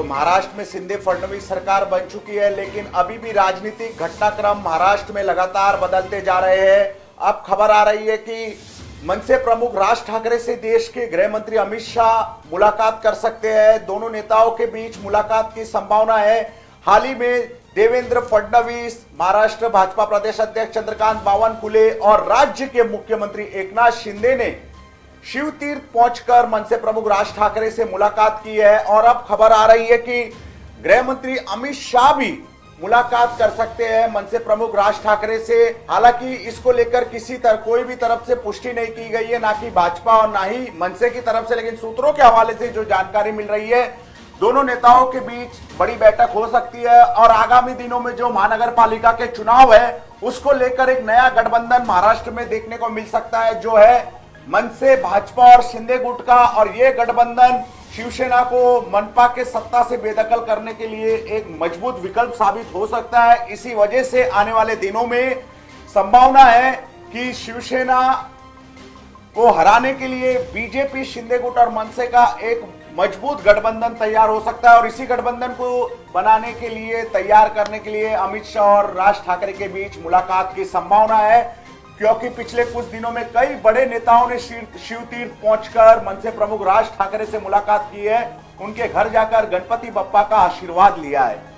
तो महाराष्ट्र में शिंदे फडणवीस सरकार बन चुकी है, लेकिन अभी भी राजनीतिक घटनाक्रम महाराष्ट्र में लगातार बदलते जा रहे हैं। अब खबर आ रही है कि मनसे प्रमुख राज ठाकरे से देश के गृह मंत्री अमित शाह मुलाकात कर सकते हैं। दोनों नेताओं के बीच मुलाकात की संभावना है। हाल ही में देवेंद्र फडणवीस, महाराष्ट्र भाजपा प्रदेश अध्यक्ष चंद्रकांत बावनकुले और राज्य के मुख्यमंत्री एकनाथ शिंदे ने शिव तीर्थ पहुंचकर मनसे प्रमुख राज ठाकरे से मुलाकात की है और अब खबर आ रही है कि गृह मंत्री अमित शाह भी मुलाकात कर सकते हैं। मनसे प्रमुख राज ठाकरे से, हालाँकि इसको लेकर किसी तरह कोई भी तरफ़ से पुष्टि नहीं की गई है, ना कि भाजपा और ना ही मनसे की तरफ़ से, लेकिन सूत्रों के हवाले से जो जानकारी मिल रही है, दोनों नेताओं के बीच बड़ी बैठक हो सकती है और आगामी दिनों में जो महानगर पालिका के चुनाव है, उसको लेकर एक नया गठबंधन महाराष्ट्र में देखने को मिल सकता है, जो है मनसे भाजपा और शिंदे गुट का और ये गठबंधन शिवसेना को मनपा के सत्ता से बेदखल करने के लिए एक मज़बूत विकल्प साबित हो सकता है। इसी वजह से आने वाले दिनों में संभावना है कि शिवसेना को हराने के लिए बीजेपी, शिंदे गुट और मनसे का एक मज़बूत गठबंधन तैयार हो सकता है। और इसी गठबंधन को बनाने के लिए, तैयार करने के लिए अमित शाह और राज ठाकरे के बीच मुलाकात की संभावना है। क्योंकि पिछले कुछ दिनों में कई बड़े नेताओं ने शिव तीर्थ पहुंचकर मनसे प्रमुख राज ठाकरे से मुलाकात की है। उनके घर जाकर गणपति बप्पा का आशीर्वाद लिया है।